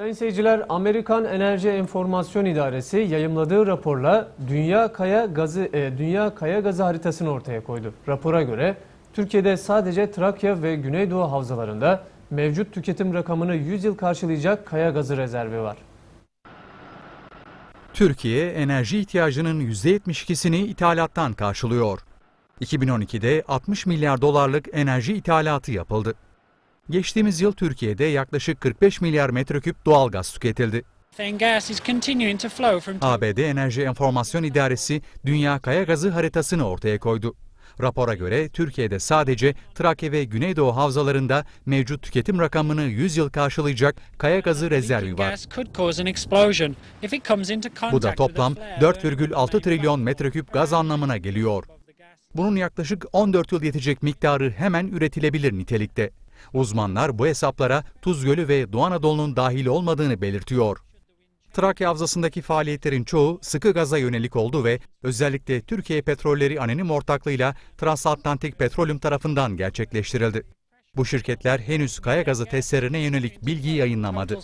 Sayın seyirciler, Amerikan Enerji Enformasyon İdaresi yayımladığı raporla Dünya Kaya Gazı e, Dünya Kaya Gazı haritasını ortaya koydu. Rapora göre Türkiye'de sadece Trakya ve Güneydoğu havzalarında mevcut tüketim rakamını 100 yıl karşılayacak kaya gazı rezervi var. Türkiye enerji ihtiyacının %72'sini ithalattan karşılıyor. 2012'de 60 milyar dolarlık enerji ithalatı yapıldı. Geçtiğimiz yıl Türkiye'de yaklaşık 45 milyar metreküp doğal gaz tüketildi. ABD Enerji Enformasyon İdaresi Dünya Kaya Gazı haritasını ortaya koydu. Rapora göre Türkiye'de sadece Trakya ve Güneydoğu havzalarında mevcut tüketim rakamını 100 yıl karşılayacak kaya gazı rezervi var. Bu da toplam flare 4,6 trilyon metreküp gaz anlamına geliyor. Bunun yaklaşık 14 yıl yetecek miktarı hemen üretilebilir nitelikte. Uzmanlar bu hesaplara Tuz Gölü ve Doğu Anadolu'nun dahil olmadığını belirtiyor. Trakya Havzası'ndaki faaliyetlerin çoğu sıkı gaza yönelik oldu ve özellikle Türkiye Petrolleri Anonim Ortaklığı'yla Transatlantik Petroleum tarafından gerçekleştirildi. Bu şirketler henüz kaya gazı testlerine yönelik bilgi yayınlamadı.